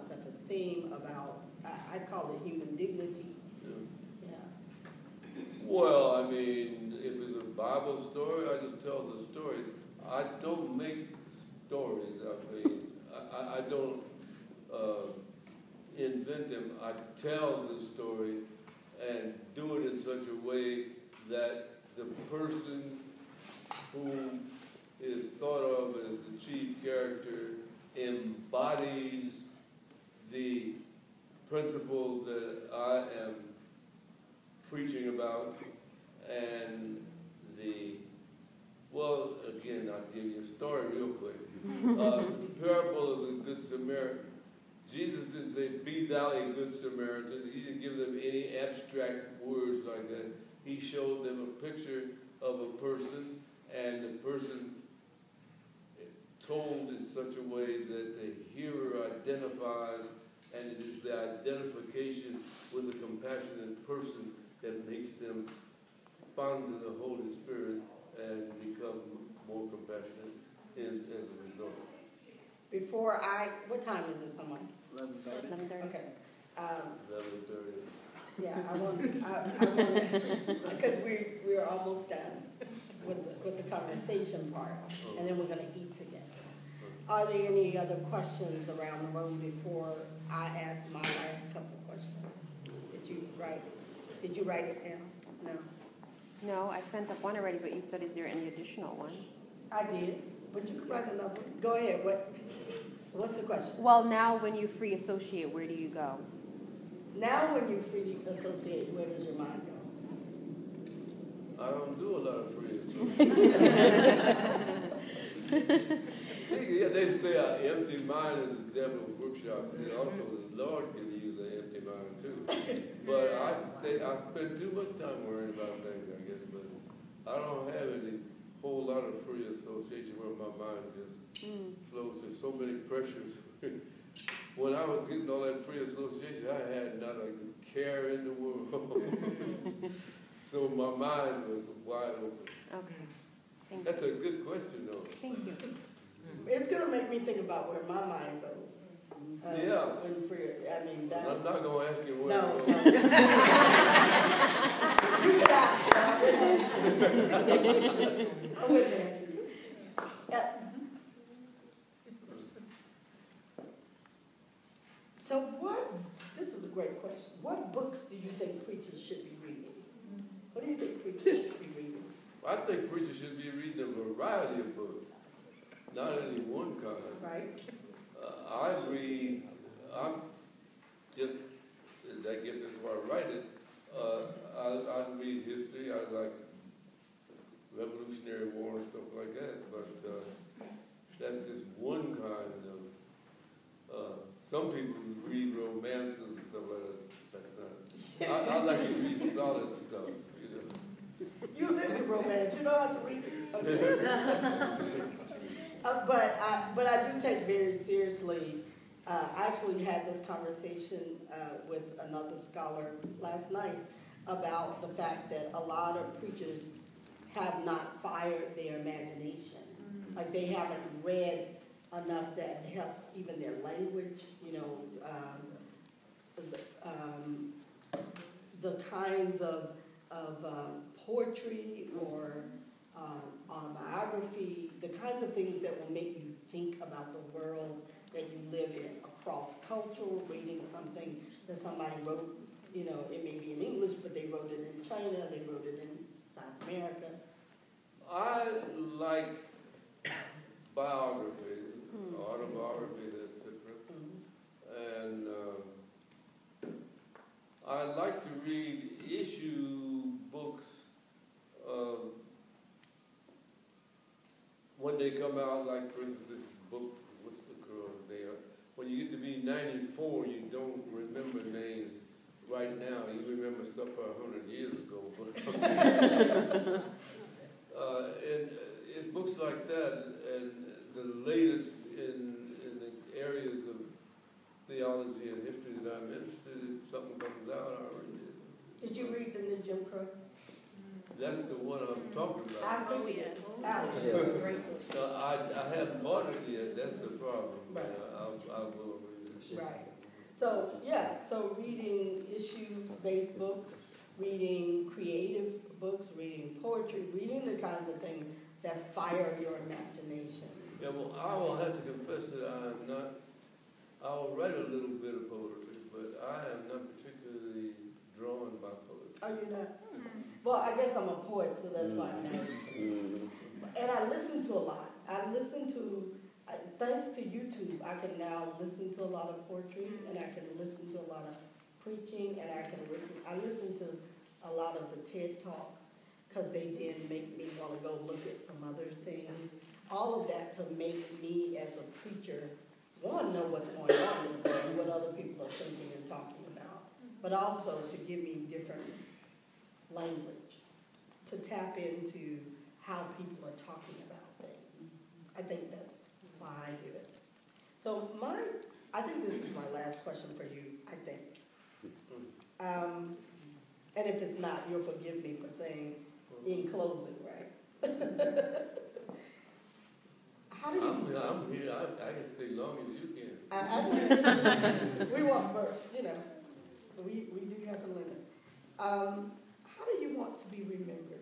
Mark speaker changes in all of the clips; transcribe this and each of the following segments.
Speaker 1: about self-esteem, about, I, I call it human dignity,
Speaker 2: Yeah.
Speaker 1: yeah.
Speaker 2: Well, I mean, if it's a Bible story, I just tell the story. I don't make stories, I mean, I, I, I don't, uh, invent them. I tell the story and do it in such a way that the person who is thought of as the chief character embodies the principle that I am preaching about and the, well, again, I'll give you a story real quick. Uh, the parable of the Good Samaritan. Jesus didn't say, be thou a good Samaritan. He didn't give them any abstract words like that. He showed them a picture of a person and the person told in such a way that the hearer identifies and it is the identification with a compassionate person that makes them fond of the Holy Spirit and become more compassionate in, as a result.
Speaker 1: Before I, what time is it, someone?
Speaker 3: Eleven thirty.
Speaker 4: Eleven thirty.
Speaker 1: Okay. Um,
Speaker 2: Eleven thirty.
Speaker 1: yeah, I want, I, I want, because we, we're almost done with, the- with the conversation part, and then we're gonna eat together. Are there any other questions around the room before I ask my last couple of questions? Did you write, did you write it down? No?
Speaker 4: No, I sent up one already, but you said, is there any additional one?
Speaker 1: I did, but you could write another one. Go ahead, what, what's the question?
Speaker 4: Well, now when you free associate, where do you go?
Speaker 1: Now when you free associate, where does your mind go?
Speaker 2: I don't do a lot of free association. See, yeah, they say an empty mind is the devil's workshop. And also, the Lord can use an empty mind too. But I stay, I spend too much time worrying about things, I guess. But I don't have any whole lot of free association where my mind just
Speaker 4: Mm.
Speaker 2: flows through so many pressures. when I was getting all that free association, I had not a care in the world. so my mind was wide open.
Speaker 4: Okay. Thank you.
Speaker 2: That's a good question, though.
Speaker 4: Thank you.
Speaker 1: It's gonna make me think about where my mind goes. uh,
Speaker 2: Yeah.
Speaker 1: When free, I mean, that's.
Speaker 2: I'm not gonna ask you where.
Speaker 1: No,
Speaker 2: it goes.
Speaker 1: You can ask, but I wouldn't answer. I wouldn't answer you. Yeah. So what, this is a great question. What books do you think preachers should be reading? What do you think preachers should be reading?
Speaker 2: I think preachers should be reading a variety of books, not any one kind.
Speaker 1: Right?
Speaker 2: Uh, I read, I'm just, I guess that's why I write it. Uh, I, I read history, I like Revolutionary War and stuff like that, but, uh, that's just one kind of, uh, some people read romances and stuff like that, that's not, I, I like to read solid stuff, you know.
Speaker 1: You live in romance, you don't have to read it. Okay. Uh, but I, but I do take very seriously, uh, I actually had this conversation, uh, with another scholar last night about the fact that a lot of preachers have not fired their imagination. Like they haven't read enough that helps even their language, you know, um, the, um, the kinds of, of, um, poetry or, um, autobiography, the kinds of things that will make you think about the world that you live in, across cultural, reading something that somebody wrote, you know, it may be in English, but they wrote it in China, they wrote it in South America.
Speaker 2: I like biography,
Speaker 4: Hmm.
Speaker 2: autobiography, that's different.
Speaker 1: Mhm.
Speaker 2: And um, I like to read issue books um, when they come out, like for instance, this book, what's the girl's name? When you get to be 94, you don't remember names right now. You remember stuff for a hundred years ago. But uh, and uh, in books like that, and the latest in, in the areas of theology and history that I'm interested in, if something comes out, I read it.
Speaker 1: Did you read the new Jim Crow?
Speaker 2: That's the one I'm talking about.
Speaker 1: I
Speaker 5: Oh,
Speaker 1: think
Speaker 5: yes.
Speaker 1: Alex, great book.
Speaker 2: No, I, I haven't bought it yet, that's the problem.
Speaker 1: Right.
Speaker 2: I, I will read it.
Speaker 1: Right. So, yeah, so reading issue-based books, reading creative books, reading poetry, reading the kinds of things that fire your imagination.
Speaker 2: Yeah, well, I will have to confess that I am not, I will write a little bit of poetry, but I am not particularly drawn by poetry.
Speaker 1: Oh, you're not? Hmm. Well, I guess I'm a poet, so that's why I'm mm-hmm. not. And I listen to a lot. I listen to, Thanks to YouTube, I can now listen to a lot of poetry, and I can listen to a lot of preaching, and I can listen, I listen to a lot of the TED Talks, because they then make me want to go look at some other things. All of that to make me, as a preacher, one, know what's going on in the world, and what other people are thinking and talking about, but also to give me different language, to tap into how people are talking about things. I think that's why I do it. So my, I think this is my last question for you, I think. Um, and if it's not, you'll forgive me for saying in closing, right? How do you?
Speaker 2: I'm, I'm here, I, I can stay long as you can.
Speaker 1: I, I, we want, but, you know, we, we do have a limit. Um, how do you want to be remembered?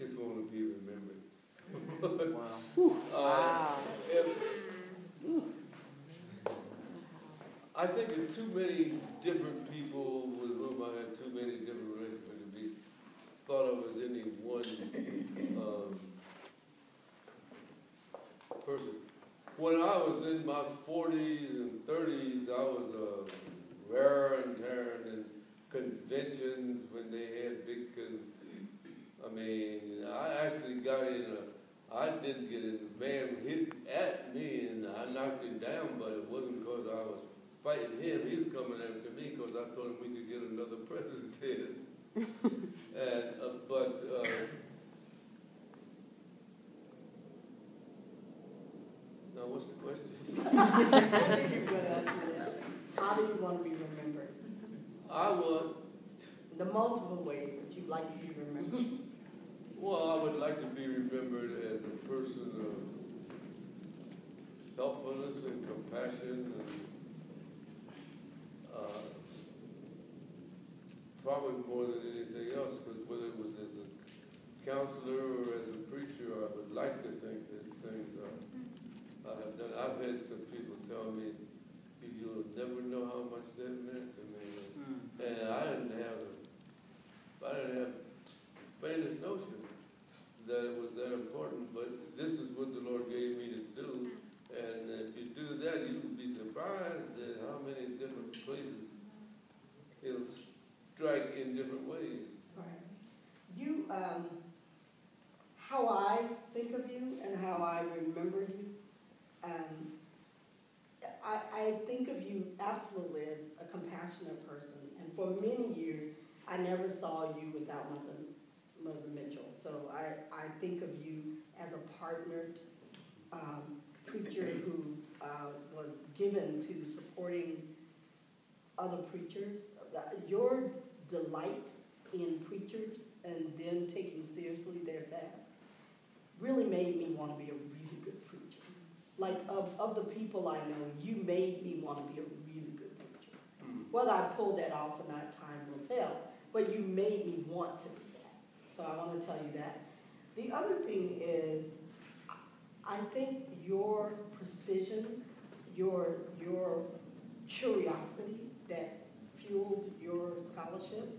Speaker 2: Just want to be remembered.
Speaker 3: Wow.
Speaker 2: Uh,
Speaker 4: Wow.
Speaker 2: I think that too many different people with whom I have too many different relationships to be thought of as any one, um, person. When I was in my forties and thirties, I was, uh, raring, tearing in conventions when they had big, con- I mean, I actually got in a, I didn't get in, the man hit at me and I knocked him down, but it wasn't because I was fighting him, he was coming after me because I told him we could get another president. And, uh, but, uh, now what's the question?
Speaker 1: What did you want to ask me that? How do you want to be remembered?
Speaker 2: I want,
Speaker 1: The multiple ways that you'd like to be remembered.
Speaker 2: well, I would like to be remembered as a person of helpfulness and compassion and, probably more than anything else, because whether it was as a counselor or as a preacher, I would like to think that things I have done. I've had some people tell me, you'll never know how much that meant to me. Hmm. And I didn't have, a- I didn't have faintest notion that it was that important, but this is what the Lord gave me to do. And if you do that, you'll be surprised at how many different places it'll strike in different ways.
Speaker 1: Right. You, um, how I think of you and how I remember you, um, I, I think of you absolutely as a compassionate person. And for many years, I never saw you without Mother, Mother Mitchell. So I, I think of you as a partnered, um, preacher who, uh, was given to supporting other preachers. Your delight in preachers and then taking seriously their task really made me want to be a really good preacher. Like, of, of the people I know, you made me want to be a really good preacher. Whether I pulled that off or not, time will tell, but you made me want to be that. So I want to tell you that. The other thing is, I think your precision, your, your curiosity that fueled your scholarship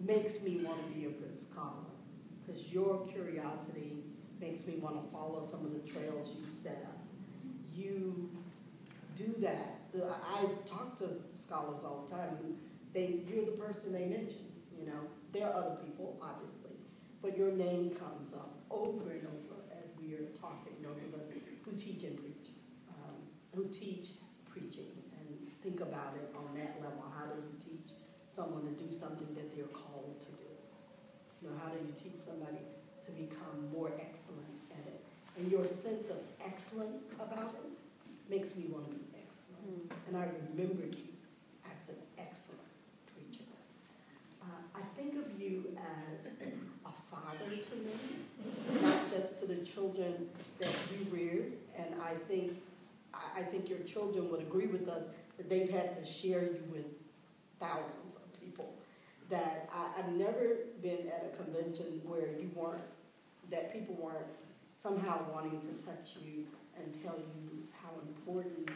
Speaker 1: makes me want to be a good scholar. Because your curiosity makes me want to follow some of the trails you set up. You do that. I talk to scholars all the time, they, you're the person they mention, you know? There are other people, obviously, but your name comes up over and over as we are talking, those of us who teach and preach, um, who teach preaching and think about it on that level. How do you teach someone to do something that they're called to do? You know, how do you teach somebody to become more excellent at it? And your sense of excellence about it makes me want to be excellent. And I remember you as an excellent preacher. Uh, I think of you as a father to me, not just to the children that you reared I, think I think your children would agree with us that they've had to share you with thousands of people. That I, I've never been at a convention where you weren't, that people weren't somehow wanting to touch you and tell you how important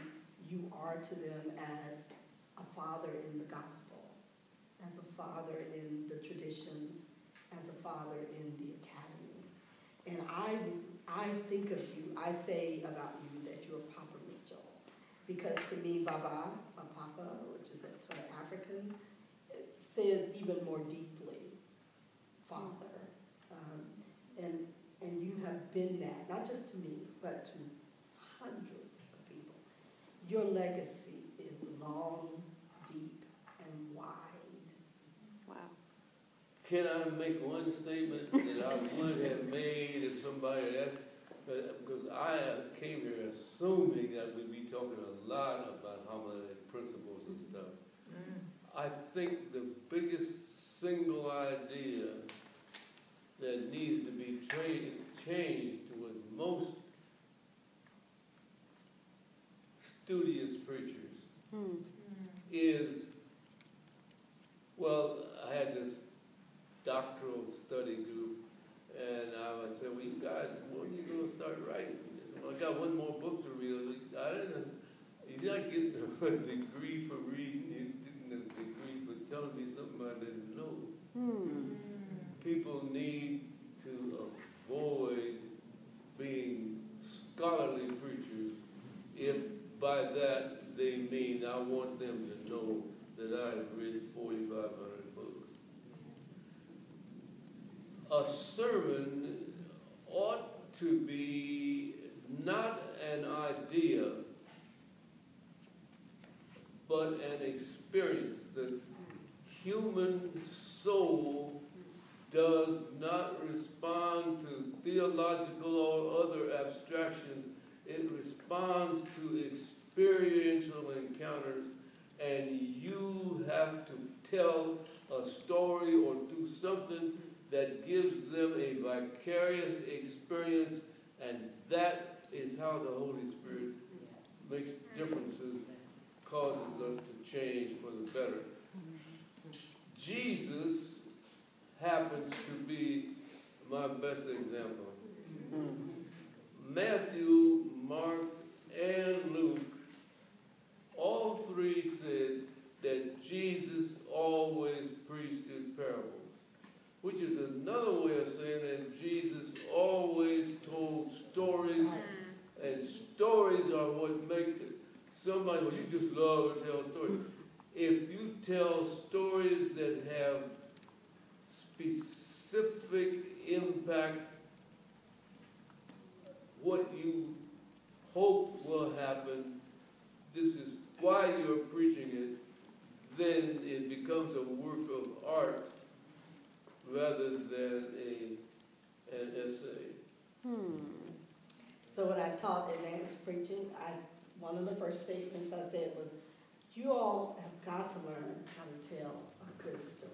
Speaker 1: you are to them as a father in the gospel, as a father in the traditions, as a father in the academy. And I, I think of you, I say about you that you're Papa Mitchell. Because to me, Baba, a Papa, which is that sort of African, says even more deeply, Father. Um, and, and you have been that, not just to me, but to hundreds of people. Your legacy is long, deep, and wide.
Speaker 4: Wow.
Speaker 2: Can I make one statement that I would have made if somebody asked? But, because I came here assuming that we'd be talking a lot about homiletic principles and stuff. I think the biggest single idea that needs to be changed with most studious preachers
Speaker 4: Hmm.
Speaker 2: is, well, I had this doctoral study group, and I say, well, you guys, when are you gonna start writing? Said, Well, I got one more book to read. I didn't, you're not getting a degree for reading, you're getting a degree for telling me something I didn't know.
Speaker 4: Hmm.
Speaker 2: People need to avoid being scholarly preachers if by that they mean I want them to know that I have read forty-five hundred books. A sermon ought to be not an idea, but an experience. The human soul does not respond to theological or other abstractions. It responds to experiential encounters, and you have to tell a story or do something that gives them a vicarious experience, how the Holy Spirit makes differences, causes us to change for the better. Jesus happens to be my best example. Matthew, Mark, and Luke, all three said that Jesus always preached in parables, which is another way of saying that Jesus always told stories, and stories are what make somebody, well, you just love to tell stories. If you tell stories that have specific impact, what you hope will happen, this is why you're preaching it, then it becomes a work of art rather than a, an essay.
Speaker 4: Hmm.
Speaker 1: So when I taught advanced preaching, I, one of the first statements I said was, you all have got to learn how to tell a good story.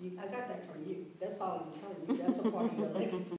Speaker 1: You, I got that from you. That's all I'm telling you. That's a part of your legacy.